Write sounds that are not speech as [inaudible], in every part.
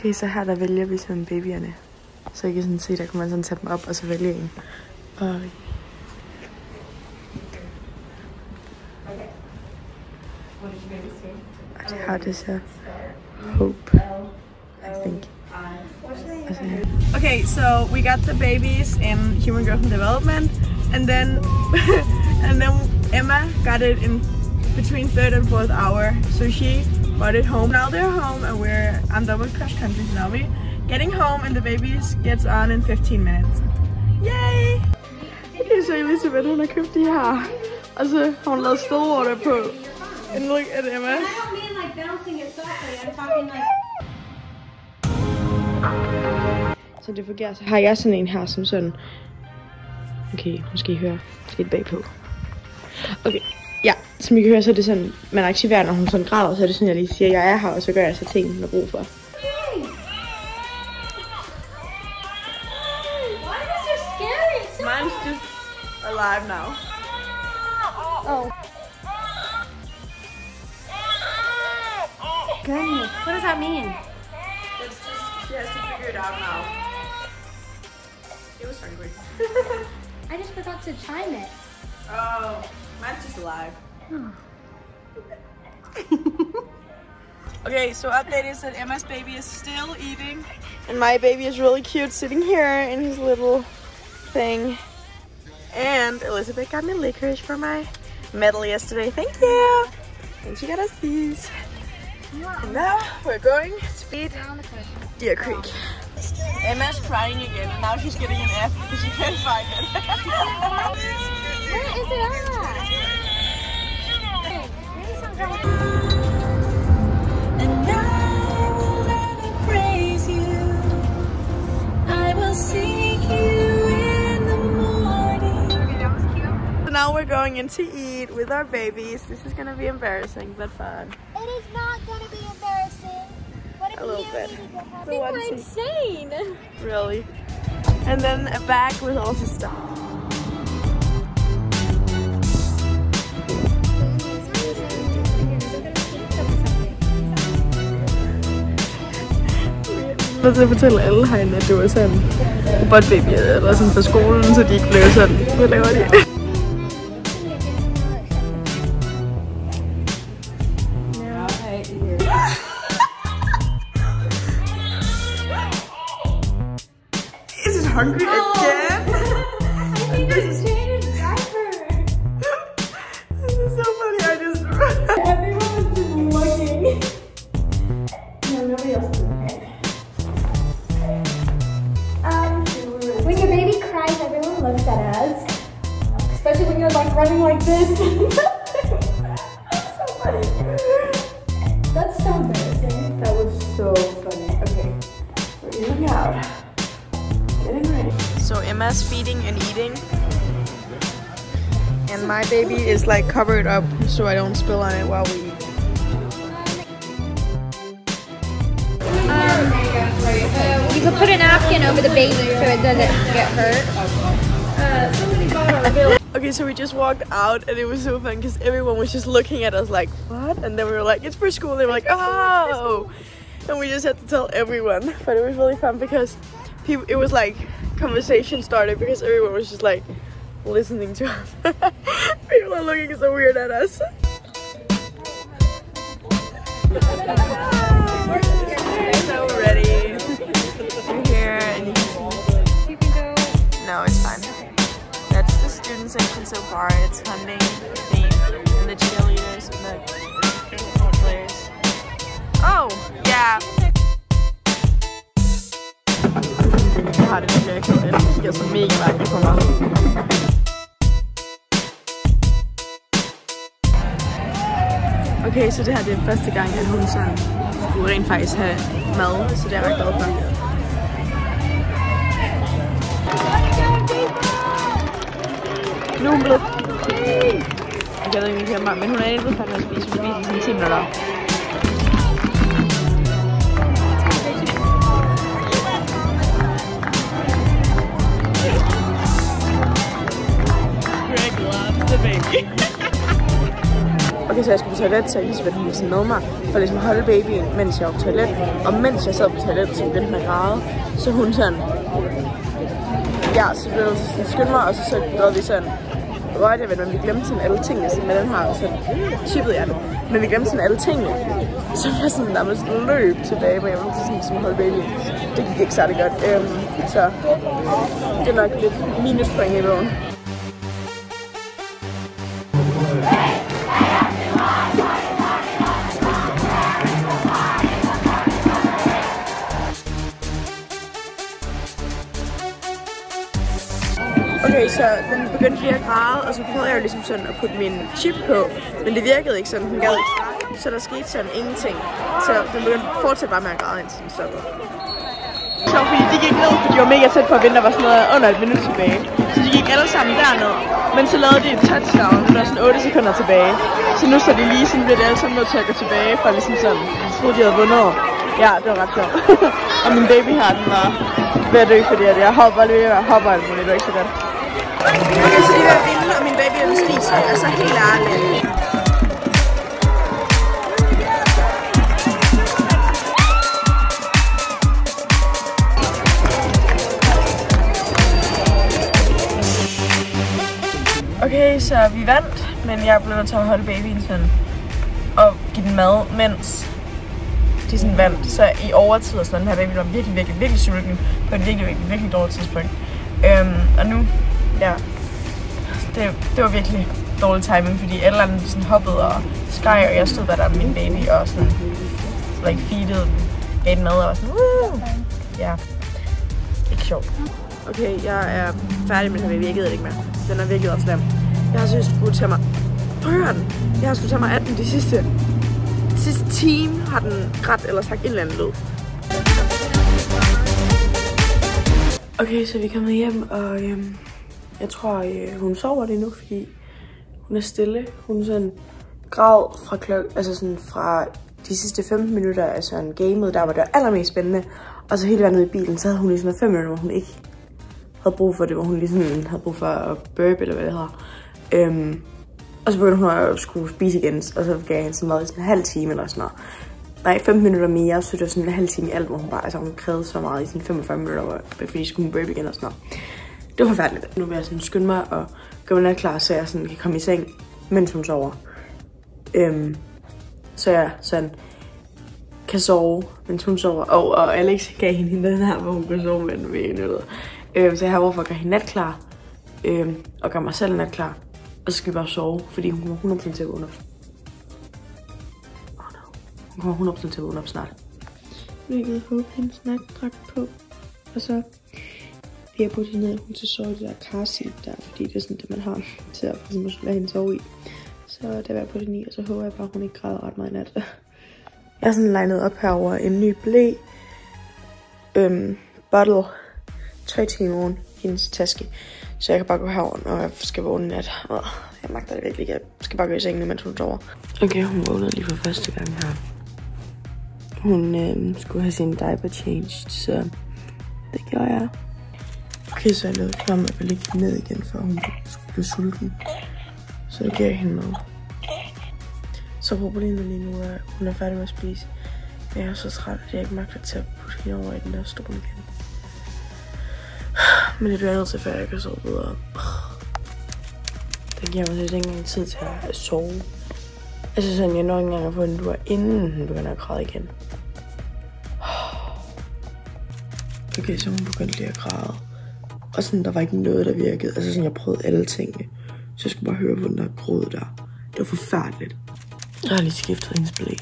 Okay, så her der vælger vi sådan babyerne. Så I kan sådan se, der kan man sådan tage dem op og så vælge en. Og Og det her, det så Hope, I think. Okay, so we got the babies in Human Growth and Development, and then [laughs] and then Emma got it in between third and fourth hour. So she brought at home. Now they're home, and we're I'm done with cross country now. We getting home, and the babies gets on in 15 minutes. Yay! Okay, så Elisabeth, hun har købt de her. Og så har hun lavet Stillwater på. And look at Emma. I don't mean like bouncing it softly. I'm talking like. Så det fungerer. Så har jeg sådan en her som sådan. Okay, måske I høre lidt bagpå. Okay, ja, som I kan høre, så er det sådan, man aktiverer, når hun sådan græder, så er det sådan, jeg lige siger, jeg er her, og så gør jeg så ting, hun har brug for. Mine's just alive now. Oh. Goodness. What does that mean? It's just she has to figure it out now. It was hungry. [laughs] I just forgot to chime it. Oh, mine's just alive. [sighs] okay, so update is that Emma's baby is still eating. And my baby is really cute sitting here in his little thing. And Elizabeth got me licorice for my medal yesterday. Thank you. And she got us these. And now we're going to beat Deer Creek. Emma's crying again, and now she's getting an F because she can't find it. [laughs] [laughs] Where is it at? Maybe something's wrong with So now we're going in to eat with our babies. This is gonna be embarrassing but fun. It is not going to be embarrassing. What if A little you bit. needed to have- We want we're to- insane. Really. And then a bag with all the stuff. Jeg til at fortælle alle herinde, at det var sådan robotbaby, eller sådan på skolen, så de ikke blev sådan, hvad laver de? Is it hungry again? Is it up so I don't spill on it while we eat. You could put a napkin over the baby so it doesn't get hurt. Okay, so we just walked out and it was so fun because everyone was just looking at us like, what? And then we were like, it's for school. They were like, oh. And we just had to tell everyone. But it was really fun because people, it was like conversation started because everyone was just like listening to us. [laughs] people are looking so weird at us. so ready. Here and you can go. no, it's fine. That's the student section so far. It's funding, theme, and the cheerleaders and the players. Oh, yeah. Okay, så det her det er første gang, at hun sådan skulle rent faktisk have mad, så det er jeg ret glad for. Nu er hun blevet... Jeg ved ikke, om I kan mig, men hun er endelig blevet færdig med at spise. Hun spiser i sådan 10 minutter. Greg loves the baby ikke, så jeg skulle på toilet, så Elisabeth hun ligesom med mig, for ligesom at holde babyen, mens jeg var på toilet. Og mens jeg sad på toilet, så begyndte med at græde. Så hun sådan... Ja, så blev jeg sådan skynde mig, og så, så lavede vi sådan rørte jeg ved, men vi glemte sådan alle tingene, sådan med den her, og så chippede jeg det. Men vi glemte sådan alle tingene. Så jeg sådan nærmest løb tilbage, men jeg var sådan som holde baby. Det gik ikke særlig godt. Øhm, så det er nok lidt minuspoint i bogen. Okay, så den begyndte lige at græde, og så prøvede jeg jo ligesom sådan at putte min chip på, men det virkede ikke sådan, den gad ikke. Så der skete sådan ingenting. Så den begyndte fortsat bare med at græde, indtil den stoppede. Så fordi de gik ned, for de var mega tæt på at vinde, der var sådan noget under et minut tilbage. Så de gik alle sammen derned. Men så lavede de et touchdown, og der var sådan 8 sekunder tilbage. Så nu så de lige sådan, bliver de alle sammen nødt til at gå tilbage, for ligesom sådan, jeg troede, de havde vundet. Ja, det var ret sjovt. [laughs] og min baby her, den var ved at dø, fordi jeg hopper lige, jeg hopper alt muligt, det var ikke så godt. Jeg så de er ved og min baby den spiser. Altså helt ærligt. Okay, så vi vandt, men jeg blev nødt til at holde babyen sådan og give den mad, mens de sådan vandt. Så i overtid og sådan, den her baby var virkelig, virkelig, virkelig sulten på et virkelig, virkelig, virkelig dårligt tidspunkt. Øhm, og nu, ja, det, det var virkelig dårlig timing, fordi alle andre sådan hoppede og skreg, og jeg stod der, der med min baby og sådan, like, feedede den, gav den mad og var sådan, Woo! ja, ikke sjovt. Okay, jeg er færdig med den her baby, jeg gider det ikke mere. Den er virkelig også slem. Jeg har synes, skulle tage mig, prøv den, jeg har skulle tage mig af den de sidste, de sidste time har den grædt eller sagt en eller anden lyd. Okay, så vi er kommet hjem, og øhm, jeg tror, øh, hun sover lige nu, fordi hun er stille. Hun er sådan græd fra klok altså sådan fra de sidste 15 minutter af sådan gamet, der var det allermest spændende. Og så hele vejen ned i bilen, så havde hun lige 5 minutter, hvor hun ikke havde brug for det, hvor hun lige sådan havde brug for at burp, eller hvad det hedder. Øhm, og så begyndte hun at skulle spise igen, og så gav jeg hende sådan i sådan en halv time eller sådan noget. Nej, 15 minutter mere, så det var sådan en halv time i alt, hvor hun bare, altså hun krævede så meget i sine 45 minutter, fordi skulle hun burp igen og sådan noget. Det var forfærdeligt. Nu vil jeg sådan skynde mig og gøre mig klar, så jeg sådan kan komme i seng, mens hun sover. Øhm, så jeg sådan kan sove, mens hun sover. Og, og Alex gav hende den her, hvor hun kan sove med vi ved nyttet. Øhm, så jeg har hvorfor at gøre hende natklar, øhm, og gøre mig selv natklar. Og så skal vi bare sove, fordi hun kommer 100% til at vågne op. Oh no. Hun kommer 100% til at vågne op snart. Nu har hendes natdragt på. Og så jeg puttede puttet hende ned, hun til sove i det der car seat der, fordi det er sådan det, man har til at ligesom, lade hende sove i. Så det var jeg på det i, og så håber jeg bare, at hun ikke græder ret meget i nat. Jeg har sådan legnet op herover en ny blæ, øhm, bottle, tøj til i morgen, hendes taske. Så jeg kan bare gå herover, når jeg skal vågne i nat. Åh, Jeg magter det virkelig ikke. Jeg skal bare gå i sengen, mens hun sover. Okay, hun vågnede lige for første gang her. Hun øhm, skulle have sin diaper changed, så det gjorde jeg. Okay, så jeg lavede klar med at ligge ned igen, for hun skulle blive sulten. Så det gav jeg hende mad. Så problemet lige nu er, at hun er færdig med at spise. Men jeg er så træt, at jeg ikke magter til at putte hende over i den der stol igen. Men det bliver jeg nødt til, før jeg kan sove videre. Det giver mig slet ikke engang tid til at sove. Altså sådan, jeg når ikke engang at få en lur, inden hun begynder at græde igen. Okay, så hun begyndte lige at græde. Og sådan, der var ikke noget, der virkede. Altså sådan, jeg prøvede alle tingene. Så jeg skulle bare høre, hvordan der gråd der. Det var forfærdeligt. Jeg har lige skiftet hendes blæ.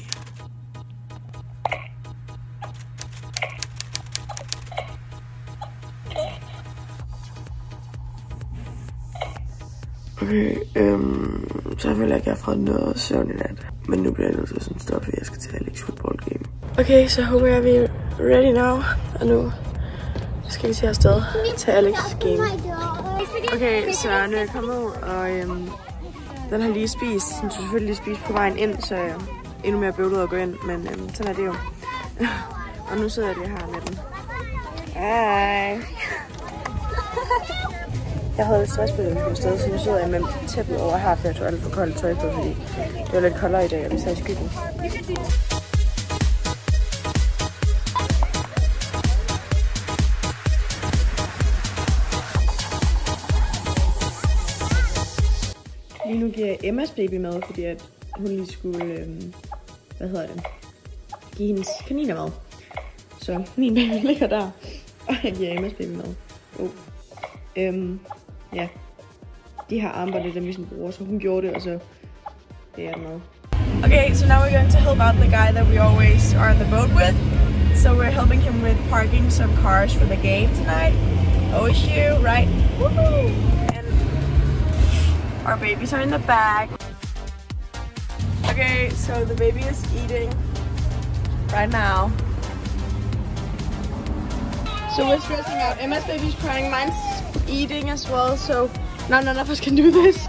Okay, øhm, så jeg føler ikke, at jeg har fået noget søvn i nat. Men nu bliver jeg nødt til at sådan stoppe, fordi jeg skal til Alex football game. Okay, så håber jeg, at vi er ready now. Og nu skal vi til afsted til Alex game. Okay, så nu er jeg kommet ud, og øhm, den har lige spist. Den skulle selvfølgelig lige spise på vejen ind, så jeg endnu mere bøvlet at gå ind, men øhm, sådan er det jo. [laughs] og nu sidder jeg lige her med den. Hej. Jeg havde lidt stress på det på sted, så nu sidder jeg med tæppet over her, for jeg tog alt for koldt tøj på, fordi det var lidt koldere i dag, og vi sad i skyggen. Emmas baby mad, fordi at hun lige skulle, øh, hvad hedder det, give hendes kaniner mad. Så min baby [laughs] ligger der, og jeg giver Emmas baby mad. Oh. Øhm, ja. De her armbånd, det er dem, vi bruger, så hun gjorde det, og så det er mad. Okay, so now we're going to help out the guy that we always are on the boat with. So we're helping him with parking some cars for the game tonight. Oh, OSU, right? Woohoo! Our babies are in the bag. Okay, so the baby is eating right now. So we're stressing out. Emma's baby's crying, mine's eating as well, so now none of us can do this.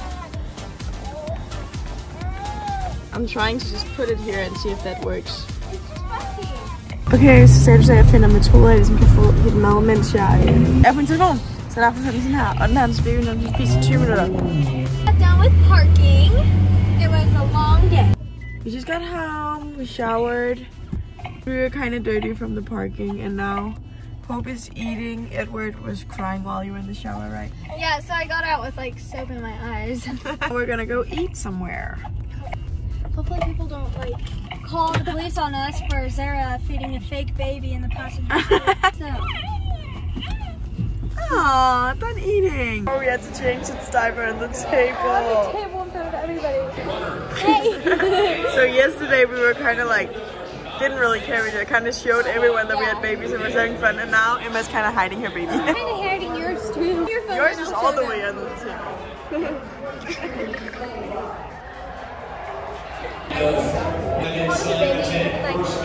I'm trying to just put it here and see if that works. Okay, så sagde du så, at jeg finder metoder, jeg ligesom kan få lidt mad, mens jeg er på en telefon. Så derfor finder sådan her, og den her den spiser, når den spiser 20 minutter. Got done with parking. It was a long day. We just got home, we showered. We were kind of dirty from the parking, and now Hope is eating. Edward was crying while you were in the shower, right? Yeah, so I got out with like soap in my eyes. [laughs] [laughs] We're gonna go eat somewhere. Hopefully people don't like call the police on us for Zara feeding a fake baby in the passenger seat. [laughs] So, Aw, done eating. Oh, we had to change its diaper on the table. Oh, table in front of everybody. Hey! [laughs] So yesterday we were kind of like, didn't really care. We just kind of showed everyone that we had babies and was having fun. And now Emma's kind of hiding her baby. kind of hiding yours too. [laughs] Your Yours is all the way under the table. [laughs] Like, she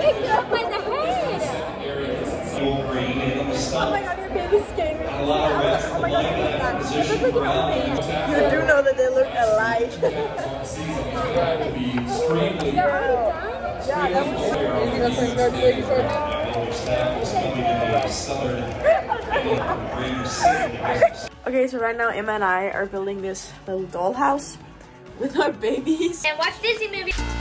picked it up by the head. Oh my god, your baby's scared me. Oh my god, your baby's They look like an old baby. You do know that they look alike. Yeah, that was [laughs] Okay, so right now Emma and I are building this little dollhouse with our babies. And watch Disney movie.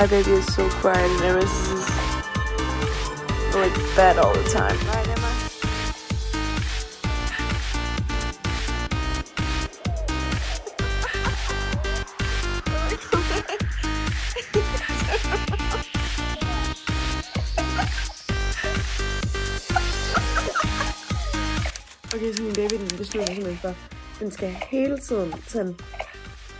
My baby is so quiet and Emma's is like bed all the time. Right, Emma? Okay, så min baby den beslutter simpelthen for, den skal hele tiden sådan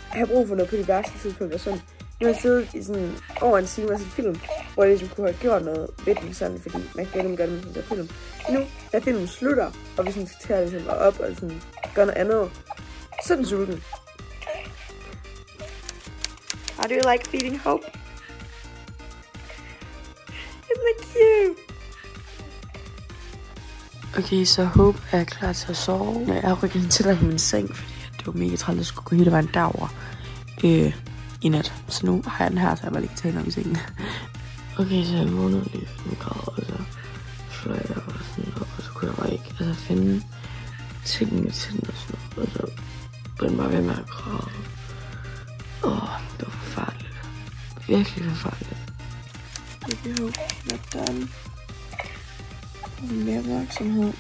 have brug for noget på de værste tidspunkter. Sådan, nu har jeg siddet i sådan over en time og set film, hvor jeg ligesom kunne have gjort noget ved den sådan, fordi man kan nemlig gøre det med sådan der film. Nu, da filmen slutter, og vi sådan skal tage ligesom op og sådan gøre noget andet, så er den sulten. How do you like feeding Hope? Isn't it cute? Okay, så Hope er klar til at sove. Jeg har rykket hende til at i min seng, fordi det var mega træls at skulle gå hele vejen derover øh, i nat. Så nu har jeg den her, så jeg bare lige kan tage i sengen. Okay, så jeg vågnede lige for en grad, og så fløj jeg og sådan, og så kunne jeg bare ikke altså, finde tingene til den og sådan noget. Og så blev den bare ved med at græde. Åh, det var forfærdeligt. Virkelig forfærdeligt. Okay, Hope, not done mere opmærksomhed.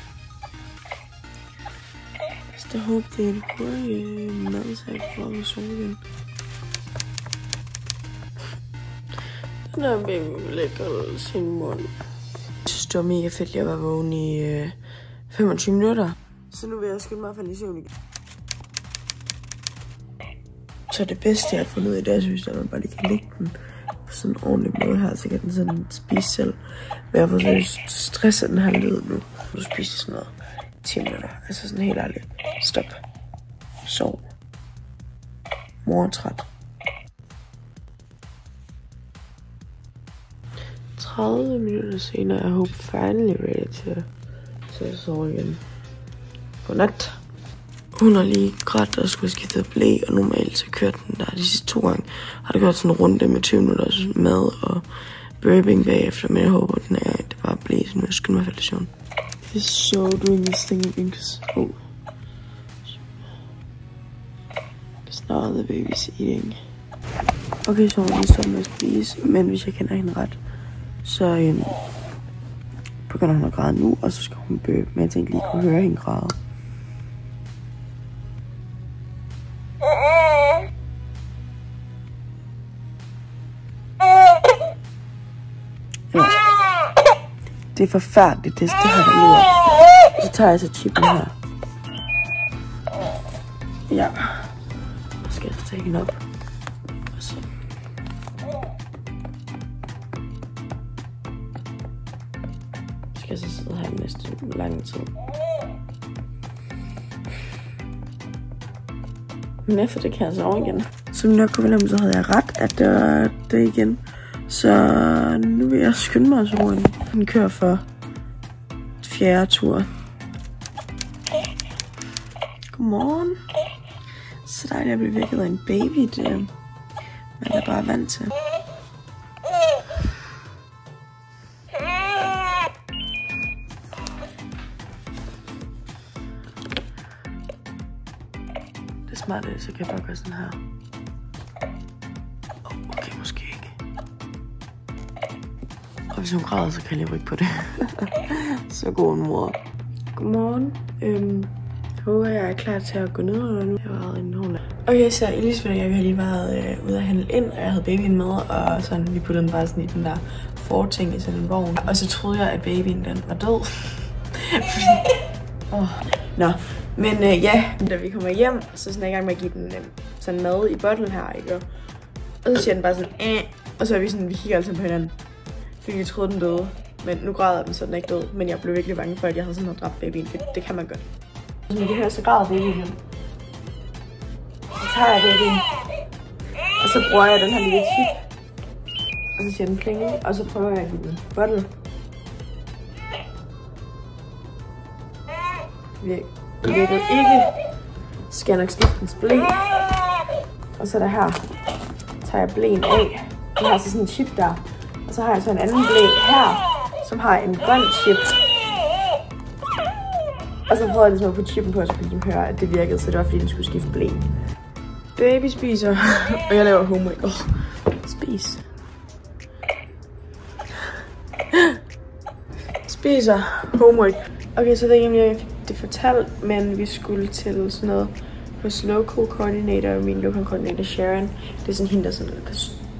Så jeg håber, det er en hurtig øh, mad, så jeg kan få op og sove igen. Her baby lægger sin mund. Jeg synes, det var mega fedt, jeg var vågen i øh, 25 minutter. Så nu vil jeg skynde mig at falde i søvn igen. Så det bedste, jeg har fundet ud af, det er, synes jeg, at man bare lige kan lægge den på sådan en ordentlig måde her, så kan den sådan spise selv. Men jeg får så stress af den her lyd nu. Nu spiser sådan noget 10 minutter. Altså sådan helt ærligt. Stop. Sov. Mor er træt. 30 minutter senere er Hope finally ready til, til at sove igen. Godnat. Hun har lige grædt og skulle skifte blæ, og normalt så kørte den der de sidste to gange. Har det gjort sådan en runde med 20 minutters mad og burping bagefter, men jeg håber, den her gang det bare bliver sådan, jeg skynder mig falde It's so doing this thing again, cause, oh. Cause now the baby's eating. Okay, så hun lige stoppet med at spise, men hvis jeg kender hende ret, så øhm, begynder hun at græde nu, og så skal hun bøbe, men jeg tænkte lige, kunne høre hende græde. Ja. Det er forfærdeligt, det, det her der lyder. Så tager jeg så chippen her. Ja. Nu skal jeg så tage hende op. Så skal sidde her næste lang tid. Men efter det kan jeg sove igen. Som nok kunne fornemme, så havde jeg ret, at det var det igen. Så nu vil jeg skynde mig at sove ind. Den kører for fjerde tur. Godmorgen. Så dejligt at blive vækket af en baby. Det man er bare vant til. Det smarte er, så kan jeg bare gøre sådan her. Oh, okay, måske ikke. Og hvis hun græder, så kan jeg ikke på det. [laughs] så god en mor. Godmorgen. Øhm, jeg håber, jeg er klar til at gå ned og nu. Jeg har været hun Okay, så Elisabeth og jeg vi har lige været øh, ude at handle ind, og jeg havde babyen med, og sådan, vi puttede den bare sådan i den der forting i sådan en vogn. Og så troede jeg, at babyen den var død. [laughs] oh. Nå, men øh, ja, da vi kommer hjem, så sådan er jeg i gang med at give den øh, sådan mad i bottlen her, ikke? Og, og så siger den bare sådan, Æh. og så er vi sådan, vi kigger altid på hinanden. Fordi vi troede, den døde. Men nu græder den, så den er ikke død. Men jeg blev virkelig bange for, at jeg havde sådan noget dræbt babyen. Det, det kan man godt. Som I kan høre, så græder babyen. Så tager jeg babyen. Og så bruger jeg den her lille chip. Og så siger den plinge, Og så prøver jeg at give den bottle. Virk. Det virker ikke. Så skal jeg nok skifte hans blæ. Og så er der her. Tager jeg blæen af. Jeg har så altså sådan en chip der. Og så har jeg så en anden blæ her, som har en grøn chip. Og så prøvede jeg ligesom at putte chippen på, så kunne ligesom høre, at det virkede, så det var fordi, den skulle skifte blæ. Baby spiser, og jeg laver homework. Oh, spis. Spiser homework. Okay, så det er ikke, jeg fik det fortalt, men vi skulle til sådan noget hos local coordinator, min local coordinator Sharon. Det er sådan hende, der sådan, kan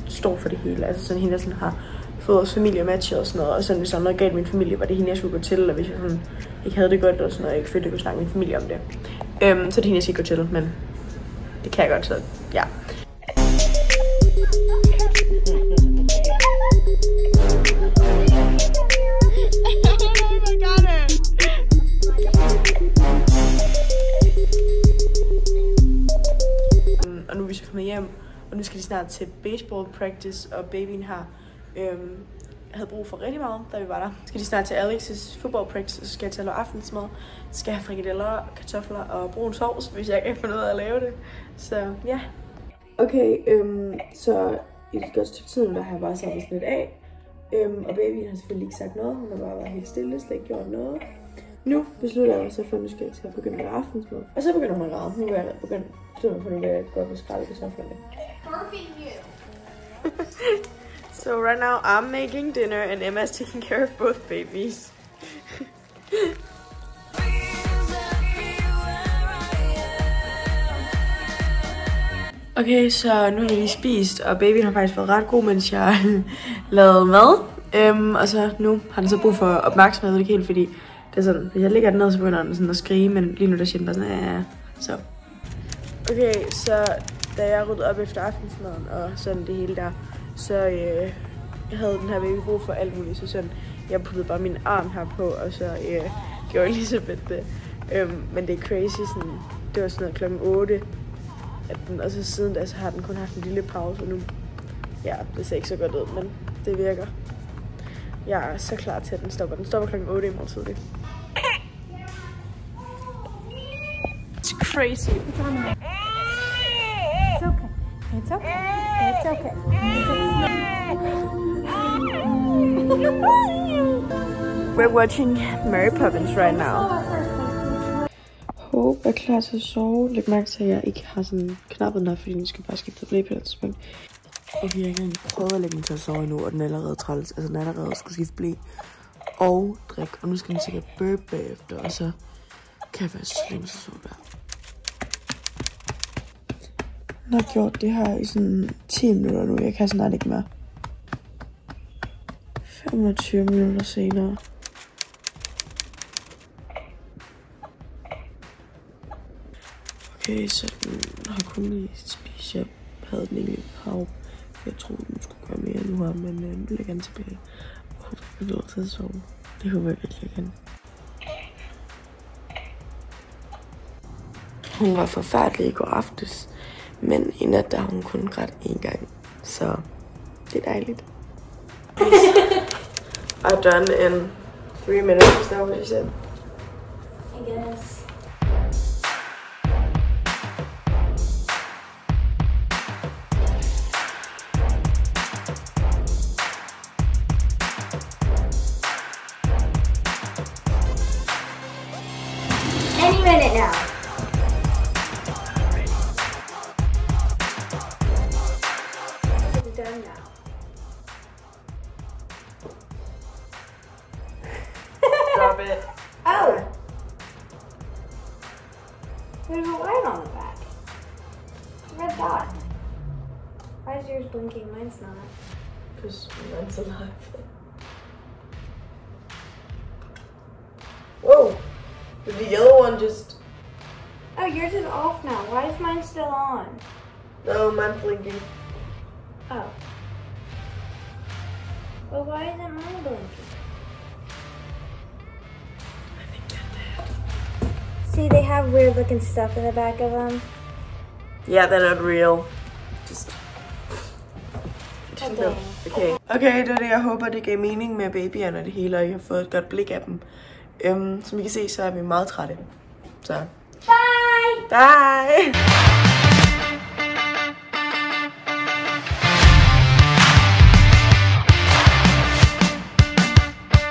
stå for det hele. Altså sådan hende, der sådan har fået vores familie matchet og sådan noget. Og sådan, hvis der var noget galt min familie, var det hende, jeg skulle gå til. Eller hvis jeg sådan, ikke havde det godt og sådan noget, jeg ikke følte, jeg kunne snakke med min familie om det. Øhm, så det er hende, jeg skal gå til, men det kan jeg godt, så ja. Snart til baseball practice, og babyen har øhm, havde brug for rigtig meget, da vi var der. Skal de snart til Alex's football practice, så skal jeg til aftensmad. Så skal jeg have frikadeller, kartofler og brun sovs, hvis jeg kan finde ud af at lave det. Så ja. Okay, øhm, så i et godt stykke tid, der har jeg bare sat sådan lidt af. Øhm, og babyen har selvfølgelig ikke sagt noget. Hun har bare været helt stille, slet ikke gjort noget. Nu beslutter jeg mig så for, at nu skal jeg til at begynde med aftensmad. Og så begynder hun at græde. Nu er jeg begynde så for, at nu vil øh, jeg gå op og skrælle kartoflerne. [laughs] So right now I'm making dinner and Emma's taking care of both babies. [laughs] okay, så nu har vi lige spist, og babyen har faktisk været ret god, mens jeg [laughs] lavede mad. Øhm, og så nu har den så brug for opmærksomhed, ikke helt, fordi det er sådan, hvis jeg ligger den ned, så begynder den sådan at skrige, men lige nu der siger den bare sådan, ja, så. Okay, så da jeg ryddede op efter aftensmaden og sådan det hele der, så øh, jeg havde den her baby brug for alt muligt, så sådan, jeg puttede bare min arm her på, og så øh, gjorde Elisabeth det. Øhm, men det er crazy, sådan, det var sådan noget klokken 8, at den, og så siden da, så har den kun haft en lille pause, og nu, ja, det ser ikke så godt ud, men det virker. Jeg er så klar til, at den stopper. Den stopper klokken 8 i morgen tidlig. It's crazy. It's okay. It's okay. [laughs] We're watching Mary Poppins right now. Hope er klar til at sove. Læg mærke til, at jeg ikke har sådan knappet den her, fordi den skal bare skifte blæ på det tidspunkt. Og vi har ikke engang prøvet at lægge den til at sove endnu, og den er allerede træls. Altså, den er allerede skulle skifte blæ og drik. Og nu skal den sikkert burp bagefter, og så kan jeg faktisk længe til at sove der. Den har gjort det her i sådan 10 minutter nu. Jeg kan snart ikke mere. 25 minutter senere. Okay, så den har kun lige spist. Jeg havde den egentlig hav. Jeg troede, den skulle gøre mere nu her, men øh, nu ligger den tilbage. Og håber, jeg kan til at sove. Det håber jeg virkelig, igen. kan. Hun var forfærdelig i går aftes, men i nat der har hun kun grædt én gang. Så det er dejligt. [laughs] I've done in three minutes, is that what you said? I guess. Is mine still on? No, mine's blinking. Oh. Well, why isn't mine blinking? See, they have weird looking stuff in the back of them. Yeah, they're not real. Just... Okay. Okay. Okay, det var det. Jeg håber, det gav mening med babyerne og det hele, og I har fået et godt blik af dem. Øhm, som I kan se, så er vi meget trætte. Så, Bye. Bye.